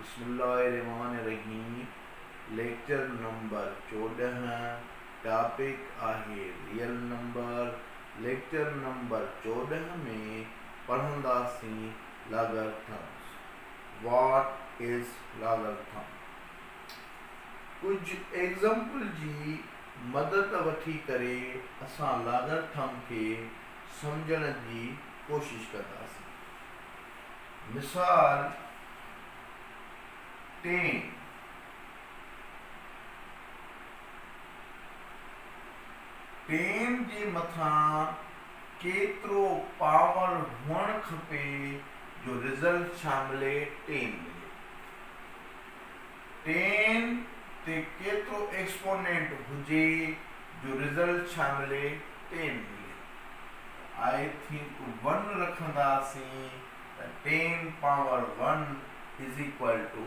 बिस्मिल्लाहिर्रहमानिर्रहीम। Lecture number चोॾहं topic आहे रियल नंबर। लेक्चर नंबर चोॾहं में पढ़ंदासीं लागर्थम्स वॉट इज़ लागर्थम कुछ एग्ज़ाम्पल जी मदद वठी करे, असां लागर्थम खे सम्झण जी कोशिशि कंदासीं मिसाल टेन टेन जे मथां केतिरो पावर हुअणु खपे, जो रिज़ल्ट छा मिले टेन मिले। टेन ते केतिरो एक्सपोनेंट हुजे, जो रिज़ल्ट छा मिले टेन मिले। आई थिंक वन रखंदासीं, त ten power one is equal to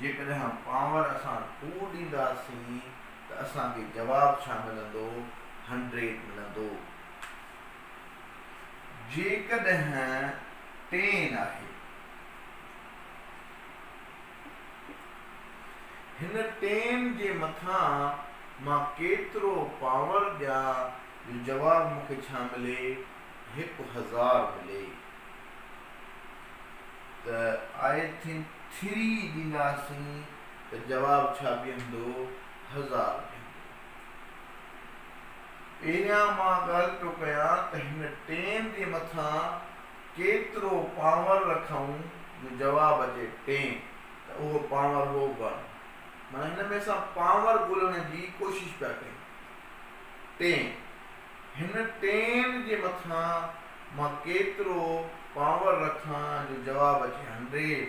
जेकॾहिं पावर असां टू ॾींदासीं, त असांखे जवाबु छा मिलंदो? हंड्रेड मिलंदो। जेकॾहिं टेन आहे। हिन टेन जे मथां माँ केतिरो पावर ॾियाँ, जो जवाबु मूंखे छा मिले? हिकु हज़ार मिले। त आई थिंक थ्री ॾींदासीं त जवाबु छा बीहंदो हज़ार पहिरियाँ माँ ॻाल्हि पियो कयां, त हिन टेन जे मथां केतिरो पावर रखूँ जो जवाबु अचे टेन त उहो पावर हो वन माना हिन में असां पावर ॻोल्हण जी कोशिशि पिया कयूं। टेन हिन टेन जे मथां माँ केतिरो पावर रखां, जो जवाबु अचे हंड्रेड।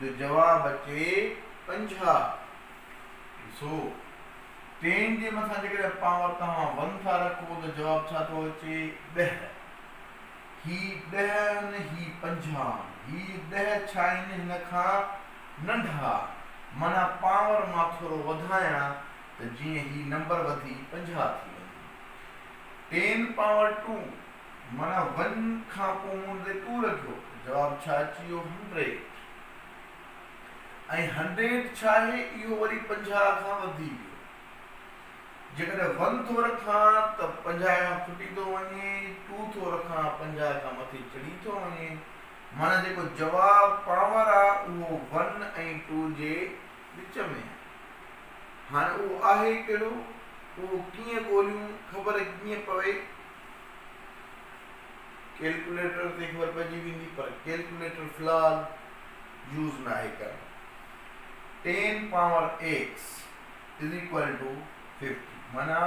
जो जवाबु अचे पंजाह ॾिसो टेन जे मथां जेकॾहिं पावर तव्हां वन था रखो त जवाबु छा थो अचे ॾह। ही ॾह आहिनि ही पंजाह ही ॾह छा आहिनि हिन खां नंढा। माना पावर माँ थोरो वधायां, त जीअं ही नंबर वधी पंजाह थी वञे। टेन पावर टू, माना वन खां पोइ मूं टू रखियो। जवाबु छा अची वियो? हंड्रेड। ऐं हंड्रेड छा आहे इहो वरी पंजाह खां वधी वियो जेकॾहिं वन थो रखां, त पंजाह खां खुटी थो वञे, टू थो रखां, पंजाह खां मथे चढ़ी थो वञे। माना जेको जवाबु पावर आहे उहो वन ऐं टू जे विच में। हाणे उहो आहे कहिड़ो? उहो कीअं ॻोल्हियूं? ख़बर कीअं पवे? कैलकुलेटर ते ख़बर पइजी वेंदी, पर कैलकुलेटर फ़िलहालु यूज़ न आहे करणु। Ten power x is equal to fifty. माना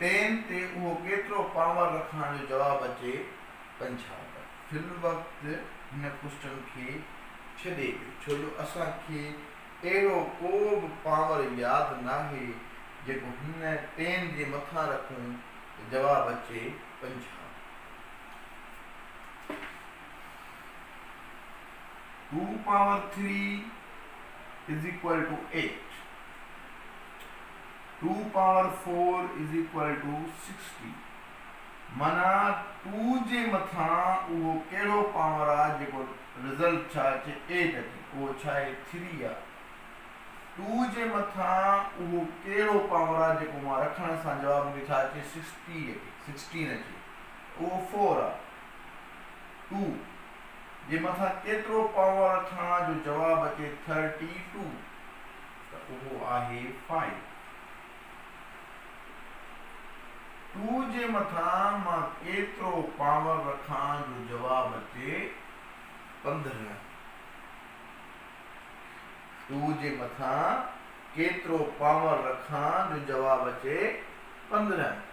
टेन ते उहो केतिरो पावर रखण जो जवाबु अचे पंजाह फिल वक़्तु हिन क्वेश्चन खे छॾे पियो छो जो अहिड़ो को बि पावर यादि न आहे जेको हिन टेन जे मथां रखूँ, त जवाबु अचे पंजाह two power three is equal to 8. 2 power 4 is equal to 60. माना 2 जे मथां उहो कहिड़ो पावर आहे जेको रिज़ल्ट छा अचे 8 अचे उहो छा आहे 3 आहे 2 जे मथां उहो कहिड़ो पावर आहे जेको माँ रखण सां जवाबु मूंखे छा अचे 60 अचे 16 अचे उहो 4 आहे 2 जे मथां केतिरो पावर रखां जो जवाबु अचे थर्टी टू। त उहो आहे फाइव। टू जे मथां माँ केतिरो पावर रखां जो जवाब अचे पंद्रहं। टू जे मथां केतिरो पावर रखां जो जवाब अचे पंद्रहं।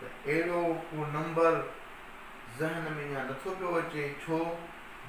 त अहिड़ो को नंबर ज़हन में अञा नथो पियो अचे छो।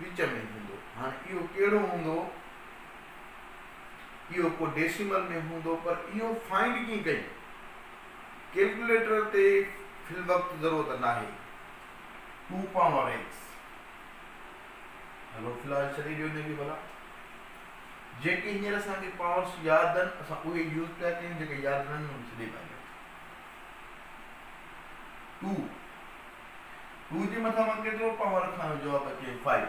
विच में हूंदो। हाणे इहो कहिड़ो हूंदो? इहो को डेसिमल में हूंदो, पर इहो फाइंड कीअं कयूं? कैलकुलेटर ते फिल वक़्तु ज़रूरत नाहे। टू पावर एक्स हलो, फ़िलहालु छॾे ॾियो हिनखे भला। जेके हींअर असांखे पावर्स यादि आहिनि, असां उहे यूज़ पिया कयूं, जेके यादि न आहिनि छॾे पिया टू। टू जे मथां माँ केतिरो पावर रखां जवाबु अचे? फाइव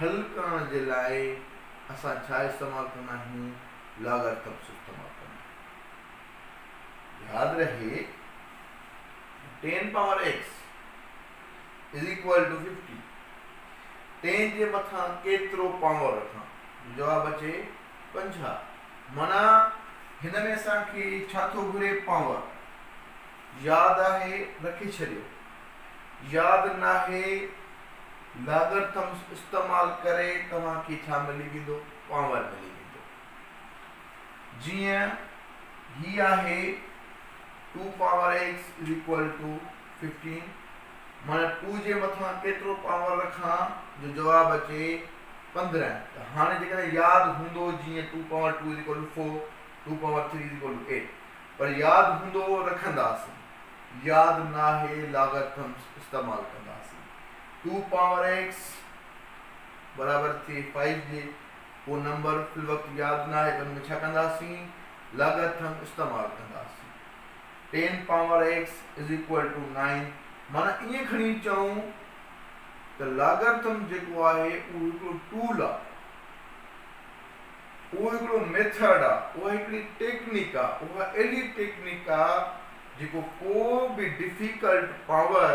हल करण जे यादि रहे power x is equal to fifty ten power रखां। जवाबु अचे हिन में घुरे पावर यादि आहे रखी छॾियो यादि न आहे लागर्थम इस्तेमालु करे तव्हांखे छा मिली वेंदो? पावर मिली वेंदो। जीअं ही आहे two power x equal to fifteen, माना टू जे मथां केतिरो पावर रखां, जो जवाबु अचे पंद्रहं। त हाणे जेकॾहिं यादि हूंदो, जीअं two power two equal to four, two power three equal to eight. पर यादि हूंदो, रखंदासीं। यादि न आहे इस्तेमालु कंदासीं टू पावर एक्स बराबरि थिए फाइव जे। पोइ नंबर फिल वक़्तु यादि न आहे त हुन में छा कंदासीं लाॻथम इस्तेमालु कंदासीं ten power x is equal to nine. माना ईअं खणी चऊं त लाॻथम जेको आहे उहो हिकिड़ो टूल आहे उहो हिकिड़ो मेथड आहे उहा हिकिड़ी टेक्निक आहे उहा अहिड़ी टेक्निक आहे जेको को बि डिफ़िकल्ट पावर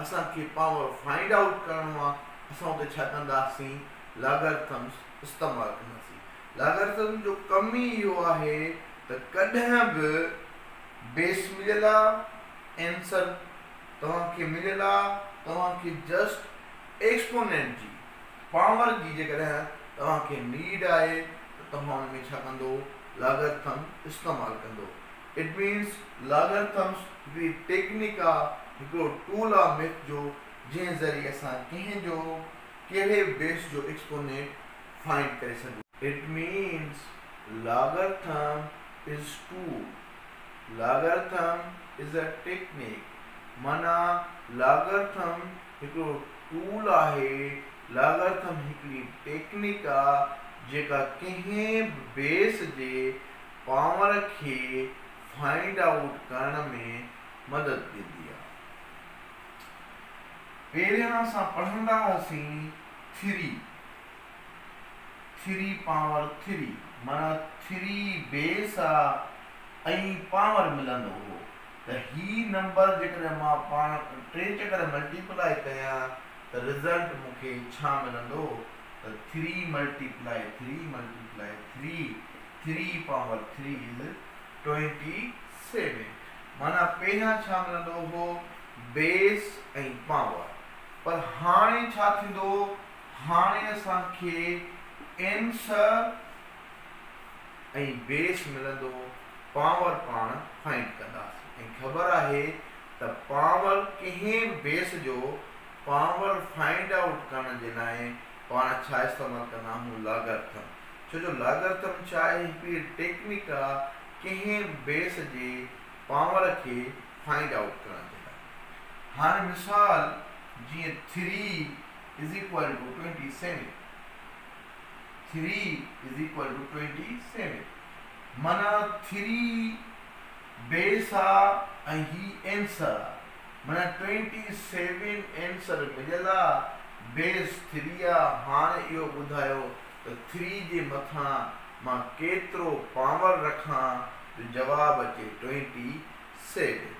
असांखे पावर फाइंड आउट करिणो आहे असां उते छा कंदासीं लागार्थम्स इस्तेमालु कंदासीं जो कमु ई इहो आहे त कॾहिं बि बेस मिलियल आहे एंसर तव्हांखे जस्ट एक्सपोनेंट जी पावर जी जेकॾहिं नीड आहे त तव्हां में छा कंदो लागार्थम इस्तेमालु कंदो इट मीन्स लागार्थम्स टेक्निक आहे हिकिड़ो टूल आहे मिथ जो जंहिं ज़रिए असां कंहिंजो कहिड़े बेस जो एक्सपोनेंट फाइंड करे सघूं it means logarithm is to logarithm is a technique. माना logarithm हिकिड़ो टूल आहे logarithm हिकिड़ी टेक्निक आहे जेका कंहिं बेस जे पावर खे फाइंड आउट करण में मदद ॾींदी आहे पहिरियाँ असां पढ़ंदा हुआसीं थ्री थ्री पावर थ्री माना थ्री बेस आहे ऐं पावर मिलंदो हो त ही नंबर जेकॾहिं माँ पाण टे चकर मल्टीप्लाई कयां त रिज़ल्ट मूंखे छा मिलंदो त three multiply three multiply three three power three is twenty seven माना पहिरियाँ छा मिलंदो हो बेस ऐं पावर पर हाणे छा थींदो? हाणे असांखे एंसर ऐं बेस मिलंदो पावर पाण फाइंड आहे त पावर कंहिं बेस जो पावर फाइंड आउट करण जे लाइ पाण छा इस्तेमालु कंदा आहियूं लागर्थम छो जो लागर्थम छा टेक्निक आहे बेस जे पावर खे फाइंड आउट करण हाणे मिसाल जीअं three is equal to twenty seven three is equal to twenty seven माना थ्री बेस ऐं ही एंसर माना ट्वेंटी सेवन एंसर मिलियल बेस थ्री आहे हाणे इहो ॿुधायो त थ्री जे मथां माँ केतिरो पावर रखां, त जवाबु अचे ट्वेंटी सेवन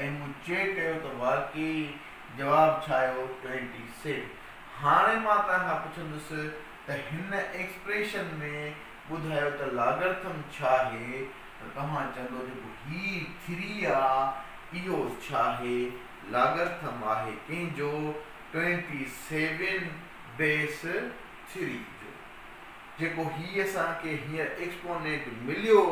ऐं कयो त वाकई जवाबु छा ट्वेंटी सेवन हाणे माँ तव्हांखां पुछंदुसि त हिन एक्सप्रेशन में ॿुधायो त छा आहे? त तव्हां चवंदो जेको ही थ्री आहे, इहो छा आहे? आहे कंहिंजो? ट्वेंटी बेस थ्री जो। जेको असांखे हींअर एक्सपोनेंट मिलियो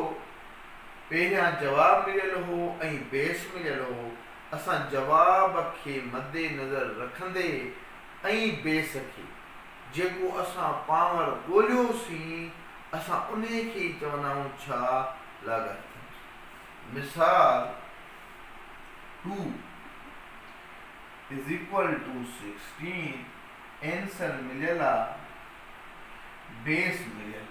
पहिरियाँ जवाबु मिलियल हो ऐं बेस मिलियल हो, असां जवाब खे मदे नज़र बेस खे। जेको असां पावर ॻोल्हियोसीं, असां उन खे चवंदा मिसाल, two is equal to sixteen answer मिलियल बेस मिलियल।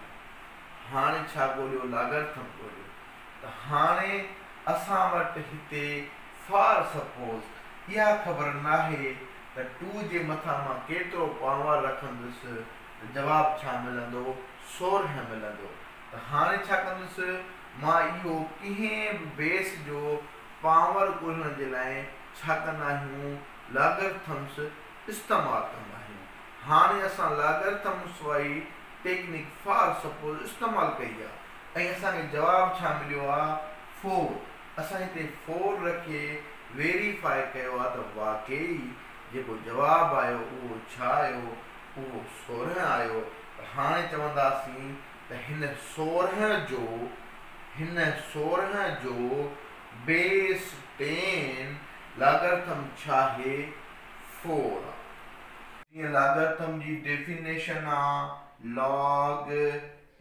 हाणे छा ॻोल्हियो? लागर्थम ॻोल्हियो। त हाणे असां वटि हिते सपोज़, इहा ख़बर नाहे त टू जे मथां माँ केतिरो पावर रखंदुसि त जवाबु छा मिलंदो सोरहं मिलंदो। त माँ इहो कंहिं बेस जो पावर ॻोल्हण जे लाइ छा कंदा आहियूं लागर्थम्स इस्तेमालु कंदा आहियूं। टेक्निक फॉर सपोज़ इस्तेमालु कई आहे। ऐं असांखे जवाबु छा मिलियो आहे? फोर। असां फोर रखे वेरीफाई कयो आहे वाकई जेको जवाबु आयो, उहो छा आयो? उहो सोरहं आयो। हाणे चवंदासीं त हिन जो हिन जो बेस टेन लागर्थम छा आहे? फोर। जीअं लागर्थम जी डेफिनेशन आहे लॉग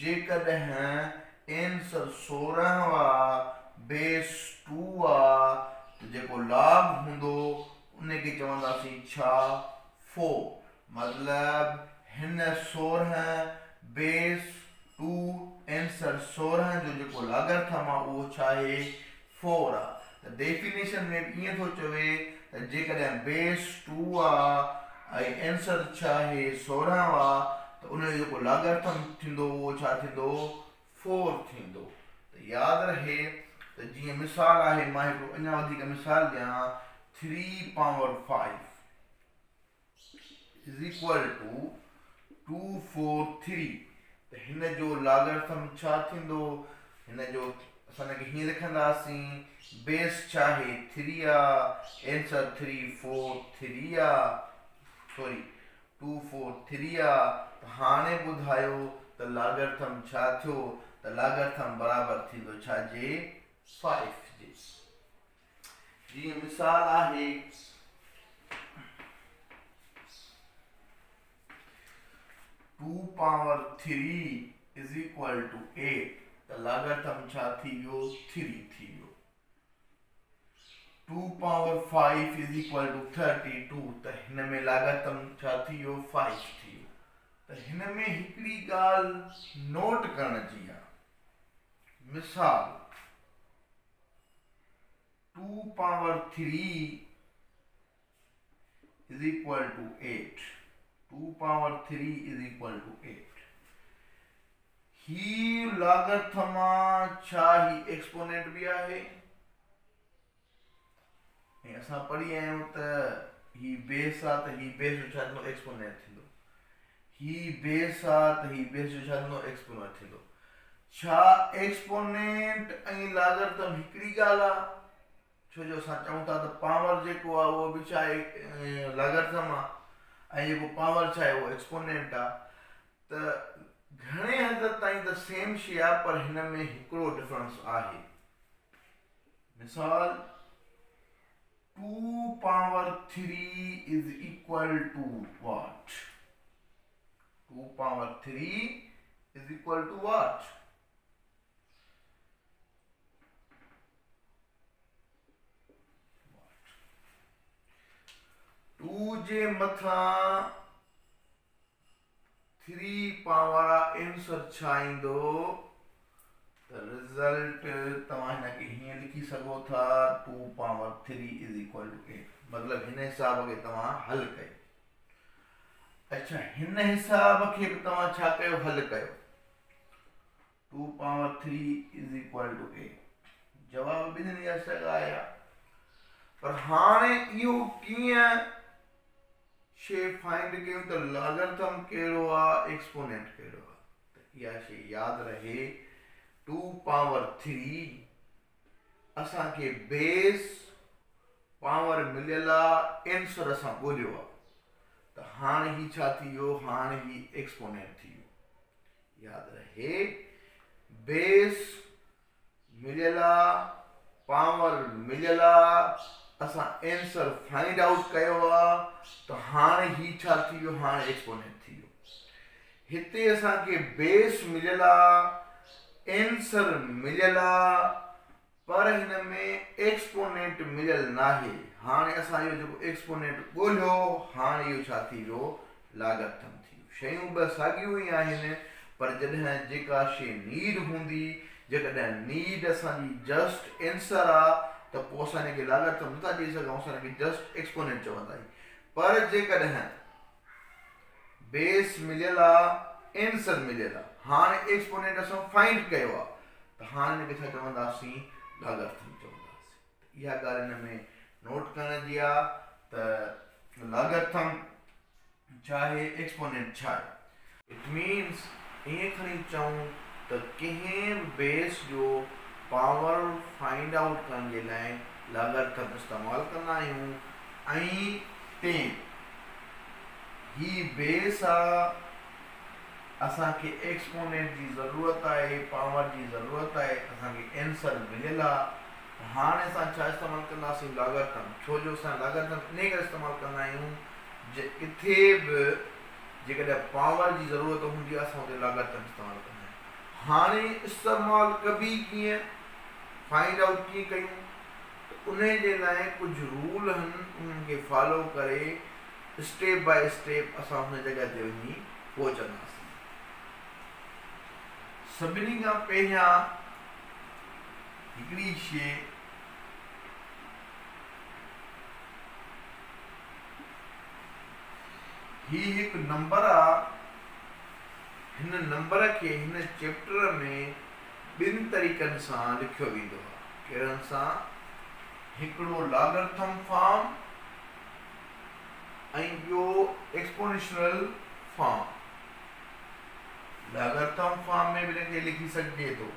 जेकॾहिं एंसर सोरहं आहे बेस टू आहे त जेको लॉग हूंदो उनखे चवंदासीं छा, फोर। मतिलबु, हिन सोरहं, बेस टू आंसर 16 जो जेको लाॻार्थम आहे उहो छा आहे 4 आहे त डेफिनेशन में ईअं थो चवे, त जेकॾहिं बेस टू आहे ऐं आंसर छा आहे 16 आहे त उन जो जेको लाॻार्थम थींदो उहो छा थींदो 4 थींदो। त यादि रहे, त जीअं मिसाल आहे, माँ हिकिड़ो अञा वधीक मिसाल ॾियाँ, three power five is equal to two four three. त हिन जो लाॻार्थम छा थींदो? हिन जो असां हिनखे हीअं लिखंदासीं, बेस छा थ्री आहे एंसर थ्री फोर थ्री आहे सॉरी, टू फोर थ्री आहे त हाणे ॿुधायो त लाॻार्थम छा थियो त लाॻार्थम बराबरि थींदो छाजे फाइव जे। जीअं मिसाल आहे। Two power three is equal to eight त लाॻार्थम छा थी वियो थ्री थी वियो two power five is equal to thirty two, त हिन में लाॻार्थम छा थी वियो फाइव हिन में हिकिड़ी ॻाल्हि नोट करण जी मिसाल, two power three is equal to eight. Two power three is equal to eight. ही लाॻार्थमा छा ही एक्सपोनेंट भी आहे? ऐं असां पढ़ी आहियूं त ही बेस आहे त ही बेस छा थींदो? एक्सपोनेंट ही बेस आहे त ही बेस जो छा थींदो एक्सपोनेंट थींदो छा जो असां चऊं था त पावर जेको आहे उहो बि छा आहे लाॻार्थम आहे ऐं जेको पावर छा आहे एक्सपोनेंट आहे त घणे हद ताईं त सेम शइ पर हिन में हिकिड़ो डिफरेंस आहे। मिसाल, two power three is equal to what? Two power three is equal to what two जे मथां थ्री पावर आंसर छा ईंदो रिज़ल्ट तव्हां लिखी सघो था two power three is equal to eight मतिलबु हिन हिसाब खे तव्हां हल कयो अच्छा हिन हिसाब खे बि हल कयो। Two power three is equal to eight जवाब ॿिन्हिनि आया। पर हाणे इहो कीअं फाइंड कयूं त लाॻार्थम कहिड़ो एक्सपोनेंट कहिड़ो आहे त इहा रहे, टू पावर थ्री असांखे बेस पावर मिलियल आहे एंसर असां ॻोल्हियो त हाणे ही थी वियो हाणे ही एक्सपोनेंट थी वियो रहे, बेस मिलियल पावर मिलियल आहे असां एंसर फाइंड आउट कयो आहे त हाणे ही छा थी वियो एक्सपोनेंट थी वियो हिते असांखे बेस मिलियल आहे एंसर मिलियल आहे पर हिन में एक्सपोनेंट मिलियल नाहे। हाणे असां एक्सपोनेंट ॻोल्हियो, हाणे इहो छा थी वियो लाॻार्थम थी वियो शयूं ॿ पर जॾहिं जेका नीड जेकॾहिं नीड असांजी जस्ट एंसर आहे त पोइ असां हिनखे लाॻत नथा जस्ट एक्सपोनेंट चवंदा पर बेस मिलियल एंसर मिलियल आहे हाणे एक्सपोनेंट असां फाइंड कयो आहे त हाणे हिनखे छा चवंदासीं? में नोट करण जी आहे त लाॻार्थम छा एक्सपोनेंट छा इट मीन्स ईअं खणी चऊं त कंहिं बेस जो पावर फाइंड आउट करण जे लाइ लाॻार्थम इस्तेमालु कंदा आहियूं ऐं टेन। ही बेस आहे असांखे एक्सपोनेंट जी ज़रूरत आहे पावर जी ज़रूरत आहे असांखे एंसर मिलियल हाणे असां छा इस्तेमालु कंदासीं? लाॻार्थम छो जो असां लाॻार्थम इन करे इस्तेमालु कंदा आहियूं किथे बि जेकॾहिं पावर जी ज़रूरत हूंदी आहे, असां हुते लाॻार्थम इस्तेमालु कंदा आहियूं। हाणे इस्तेमालु कबी कीअं फाइंड आउट कीअं कयूं उन जे लाइ कुझु रूल आहिनि उन्हनि खे फॉलो करे स्टेप बाय स्टेप असां हुन जॻह ते वञी पहुचंदासीं। सभिनी खां पहिरियाँ हिकिड़ी शइ नंबर आहे हिन नंबर खे हिन चैप्टर में ॿिनि तरीक़नि सां लिखियो वेंदो आहे कहिड़नि सां? हिकिड़ो लागर्थम फॉर्म ऐं ॿियो एक्सपोनेशनल फॉर्म लागर्थम फॉर्म में बि हिनखे लिखी सघिजे थो।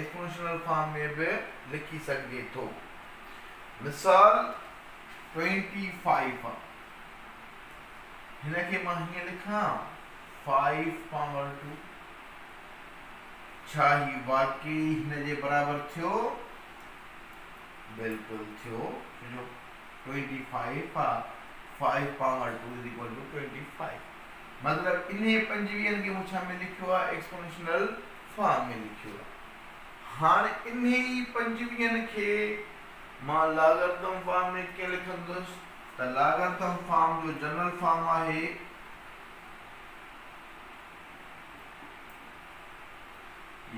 एक्सपोनेशनल फॉर्म में बि लिखी सघिजे थो। मिसाल 25 आहे हिनखे माँ हीअं लिखां, फाइव पावर टू। छा ही वाकई हिन जे बराबरि थियो। बिल्कुलु थियो। जो ट्वेंटी फाइव आहे five power two is equal to twenty five. मतिलबु इन पंजवीहनि खे मूं छा में लिखियो आहे एक्सपोनेशनल फॉर्म में लिखियो आहे हाणे इन ई पंजवीहनि खे माँ लागरदम फॉर्म में कीअं लिखंदुसि त लागार्थम फॉर्म जो जनरल फॉर्म आहे,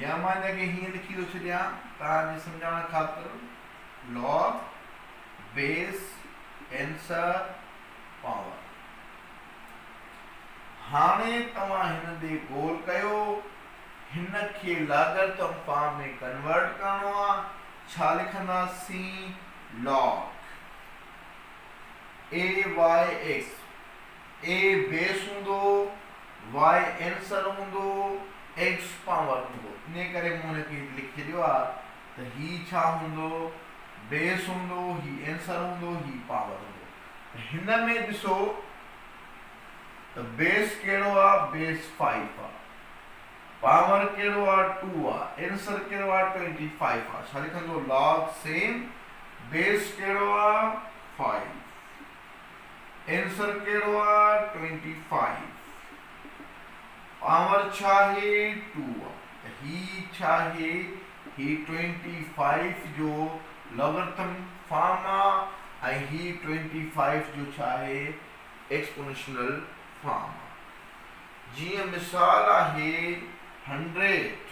या माँ हिनखे हीअं लिखी थो छॾियाँ तव्हांजे सम्झाइण ख़ातिर लॉग बेस एंसर पावर हाणे तव्हां हिन ते गौर कयो, हिन खे लागार्थम फॉर्म में कन्वर्ट करणो आहे छा लिखंदासीं? Log a y x a base हूंदो वाई एंसर हूंदो एक्स पावर हूंदो इन करे मूं हुनखे लिखी छॾियो आहे ही छा हूंदो बेस हूंदो ही एंसर हूंदो ही पावर हूंदो हिन में ॾिसो त बेस कहिड़ो आहे बेस फाइव आहे पावर कहिड़ो आहे टू आहे एंसर कहिड़ो आहे ट्वेंटी फाइव आहे छा लॉग सेम बेस कहिड़ो आहे five answer twenty five power छा आहे टू ही छा आहे ही ट्वेंटी फाइव जो लॉगर्थम फॉर्म ऐं ही ट्वेंटी फाइव जो छा आहे एक्सपोनेशनल फॉर्म जीअं मिसाल आहे हंड्रेड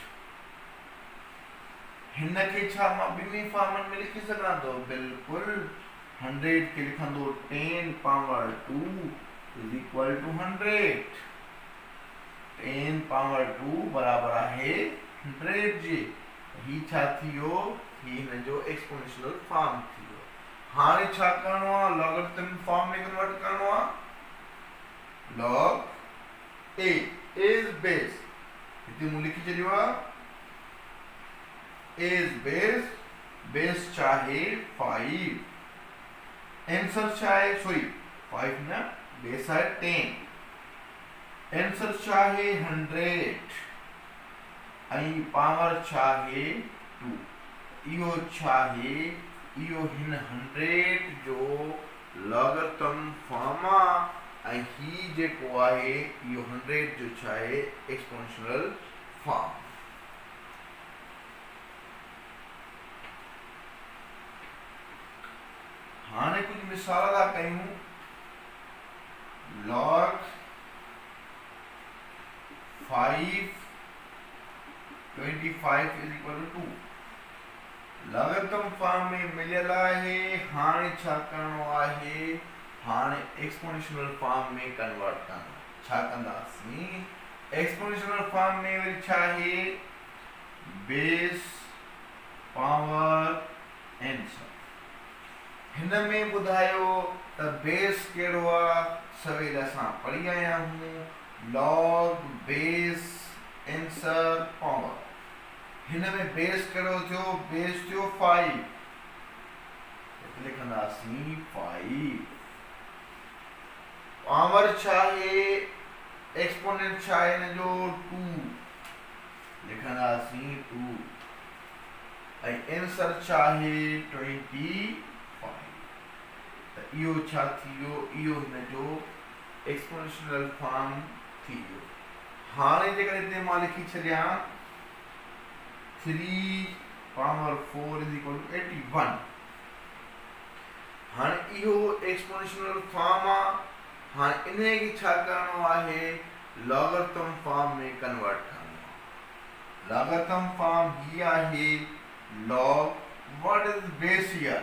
हिन खे छा माँ ॿिन्ही फॉर्मनि में लिखी सघां थो बिल्कुलु। हंड्रेड के लिखन दो ten power two is equal to hundred ten power two बराबर है हंड्रेड जे ही छा थियो ही हिन जो एक्सपोनेंशियल फॉर्म थी थियो हाणे छा करणो आहे लॉगरिथम फॉर्म में कन्वर्ट करणो आहे लॉग ए इज़ बेस हिते मूं लिखी छॾियो आहे इज़ बेस बेस चाहे फाइव आंसर छा आहे सॉरी 5 न? बेस 10 आंसर छा आहे 100 ऐं पावर 2 इहो छा आहे इहो हिन 100 जो लॉगरिथम फॉर्म ऐं ही जेको आहे, इहो 100 जो छा आहे एक्सपोनेंशियल फॉर्म हाणे कुझु मिसाल था कयूं log five twenty five is equal to logarithm form में मिलियल आहे हाणे छा करिणो आहे, हाणे एक्सपोनेंशियल फॉर्म में कन्वर्ट करणो एक्सपोनेंशियल फॉर्म में वरी छा बेस पावर एंसर हिन में ॿुधायो त बेस कहिड़ो आहे सवेल असां पढ़ी आया आहियूं लॉग, बेस, एंसर पावर हिन में बेस कहिड़ो थियो? बेस थियो फाइव। लिखंदासीं, फाइव। पावर छा आहे? एक्सपोनेंट छा आहे हिन जो? टू। लिखंदासीं, टू। ऐं एंसर छा आहे? ट्वेंटी। इहो छा थी वियो इहो हिन जो एक्सपोनेंशियल फॉर्म थी वियो हाणे जेकर हिते माँ लिखी छॾियाँ three power four is equal to eighty one हाणे इहो एक्सपोनेंशियल फॉर्म आहे हाणे इन खे छा करिणो आहे लॉगर्थम फॉर्म में कन्वर्ट करिणो आहे लागतम फॉर्म ही आहे log, what is base here?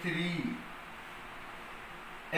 3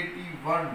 81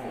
4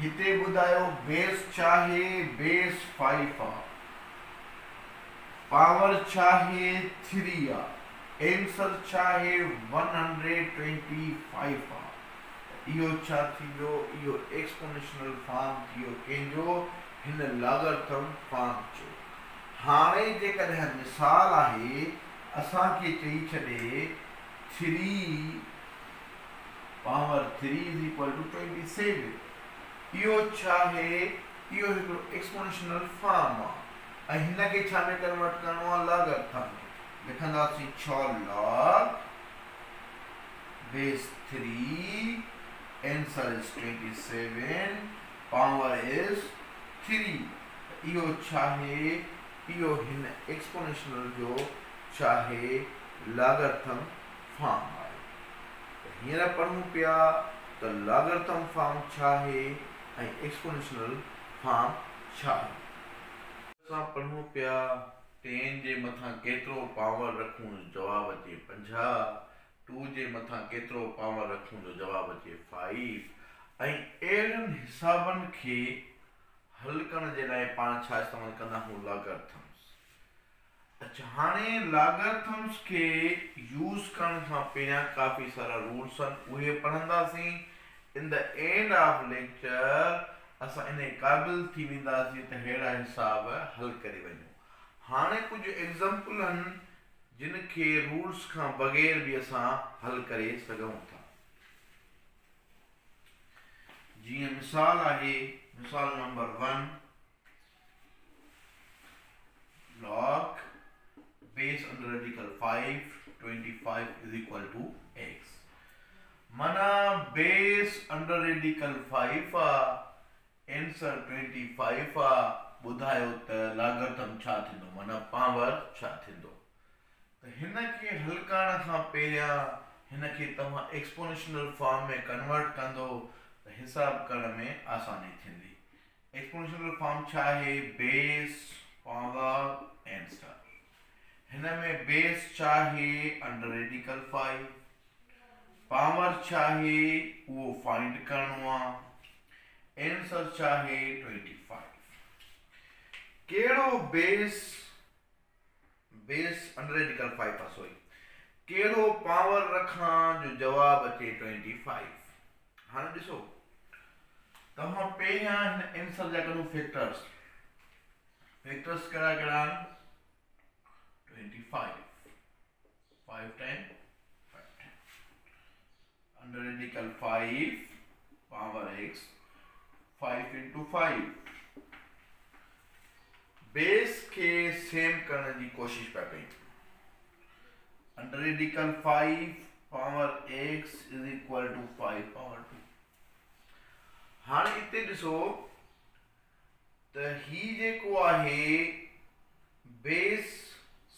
हिते ॿुधायो बेस छा आहे बेस फाइव आहे पावर चाहे थ्री आहे एंसर चाहे वन हंड्रेड ट्वेंटी फाइव आहे इहो छा थींदो, इहो एक्सपोनेशनल फॉर्म थी वियो कंहिंजो हिन लागरथम फॉर्म जो हाणे जेकॾहिं मिसाल आहे, असांखे चई छॾे, three, power three is equal to twenty seven इहो छा आहे इहो हिकिड़ो एक्सपोनेशनल फॉर्म आहे ऐं हिनखे छा में कन्वर्ट करिणो आहे लॉग अर्थ में लिखंदासीं छह log base three answer is twenty seven power is three इहो छा आहे इहो हिन एक्सपोनेशनल जो छा आहे लागर्थम फॉर्म आहे हींअर पढ़ूं पिया त लागर्थम फॉर्म छा आहे ऐं एक्सपोनेशनल फॉर्म छा। असां पढ़ूं टेन जे मथां केतिरो पावर रखूँ जवाबु अचे पंजाह, टू जे मथां केतिरो पावर रखूँ जो जवाबु अचे फाइव ऐं अहिड़नि हिसाबनि हल करण जे लाइ पाण छा इस्तेमालु कंदा आहियूं? लागर्थम्स अच्छा हाणे लागर्थम्स यूज़ करण खां काफ़ी सारा रूल्स आहिनि, उहे in the end of lecture असां इन क़ाबिल थी त हिसाब हल करे वञूं। हाणे एग्ज़ाम्पल आहिनि रूल्स खां बग़ैर बि असां हल करे सघूं मिसाल आहे, मिसाल number one log base under radical 5 25 is equal to x mana base under radical 5 uh, answer 25 आहे ॿुधायो त लाॻतम छा थींदो माना पावर छा थींदो। त हिन खे हल करण खां पहिरियाँ हिन खे तव्हां एक्सपोनेशनल फॉर्म में कन्वर्ट कंदो त हिसाब करण में आसानी थींदी। एक्सपोनेशनल फॉर्म छा आहे? बेस पावर एंसर हिन में बेस छा आहे? अंडर रेडिकल फाइव पावर आहे उहो फाइंड आहे आंसर चाहे 25 केड़ो बेस बेस अंडर रेडिकल 5 पास होई। केड़ो पावर रखां जो जवाब अचे 25 हाणे ॾिसो तव्हां पहिरियाँ हिन आंसर जा करो फैक्टर्स फैक्टर्स कहिड़ा कहिड़ा 25 5 time 5 under radical 5 power x 5 into 5 base के सेम करने की कोशिश पिया कयूं under radical 5 power x is equal to 5 power 2 हाणे इते ॾिसो त ही जेको आहे बेस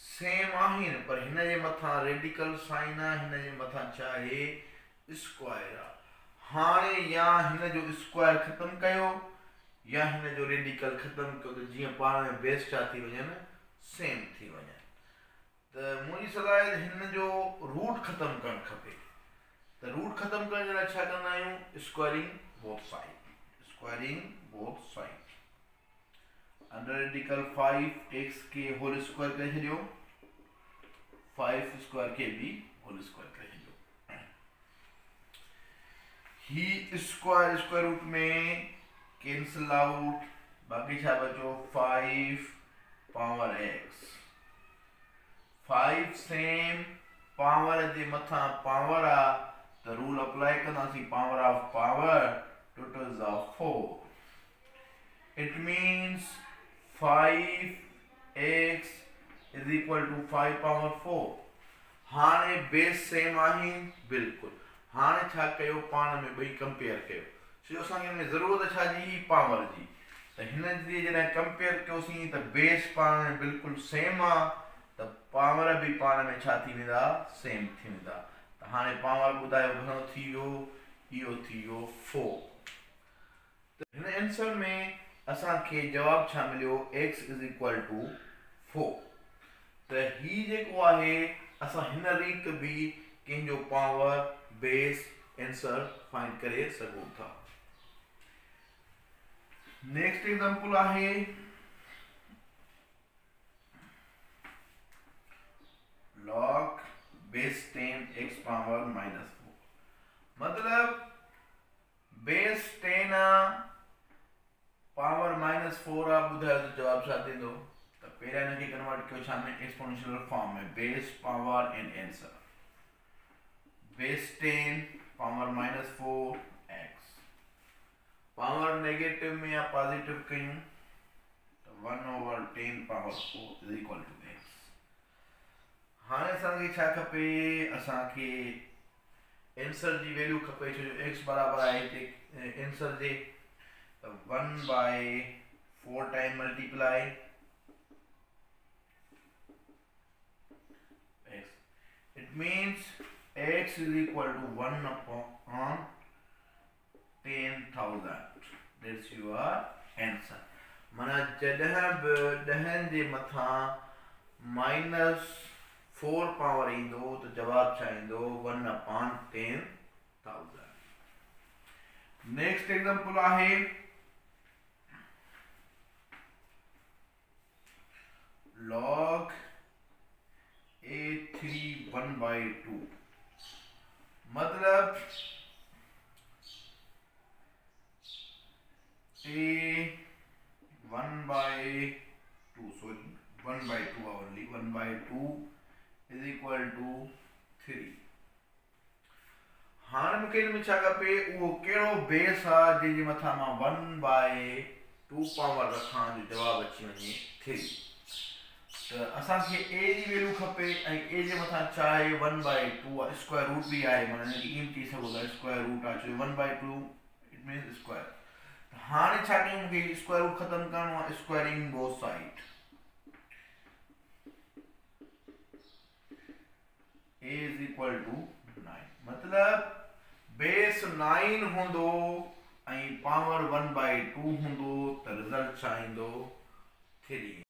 सेम आहिनि, पर हिन जे मथां रेडिकल साइन आहे हिन जे मथां छा स्क्वायर हाणे या हिन जो स्क्वायर ख़तमु कयो, या हिन जो रेडिकल ख़तमु कयो जीअं पाण में बेस थी वञनि सेम थी वञनि त मुंहिंजी सलाह आहे जो रूट ख़तमु करणु खपे। त रूट ख़तमु करण जे छा कंदा आहियूं? Squaring both side squaring both side under radical five x के होल स्क्वायर करे छॾियो। फाइव स्क्वायर के बी होल स्क्वायर ही स्क्वायर स्क्वायर रूट में कैंसिल आउट बाकी छा बचो five power x five same power जे मथा पावर आ तो रूल अप्लाई कंदासीं power of power totals of four it means five x is equal to five power four हाणे बेस सेम आहिनि बिल्कुलु। कयो, पाण में ॿई कंपेयर कयो। छो में ज़रूरत जी? पावर जी। त हिन जी जॾहिं कंपेयर कयोसीं, त बेस पाण में बिल्कुलु सेम आहे त पावर बि पाण में छा थी वेंदा? सेम थी वेंदा। त पावर ॿुधायो, घणो थी वियो? फोर त आंसर में असांखे जवाबु छा x is equal to four त हीउ जेको आहे, असां रीत बि कंहिंजो पावर बेस आंसर फाइंड करे सघूं था। नेक्स्ट एग्जांपल आहे, log base 10 x power minus four मतलब बेस 10 पावर माइनस फोर आहे ॿुधायो त जवाबु छा थींदो त पहिरियाँ हिनखे कन्वर्ट कयो छा एक्सपोनेंशियल फॉर्म में? Base power in answer base 10 power minus four x power negative में या पॉजिटिव कयूं तो one over ten power four equal to x हाणे असांखे छा खपे असांखे आंसर जी वैल्यू खपे जो एक्स बराबरि आहे हिते आंसर जे त one by four time multiply it is equal to one upon ten thousand that's your answer माना जॾहिं बि ॾहनि जे माइनस फोर पावर ईंदो त जवाबु छा one upon ten thousand next example आहे log a three one by two मतलब a one by two sorry one by two only one by two is equal to three हाणे मूंखे हिन में छा खपे उहो कहिड़ो बेस आहे जंहिंजे मथां माँ वन बाए टू पावर रखां, जो जवाबु अची वञे थ्री त असांखे ए जी वैल्यू खपे ऐं ए जे मथां छा आहे वन बाए टू आहे स्क्वायर रूट बि आहे, माना ईअं थी सघो था स्क्वायर रूट आहे छो one by two it means square हाणे छा कयूं मूंखे स्क्वायर रूट ख़तमु करिणो आहे squaring both side a is equal to 9 मतलब बेस 9 हूंदो ऐं पावर 1 बाई 2 हूंदो त रिज़ल्ट छा ईंदो? 3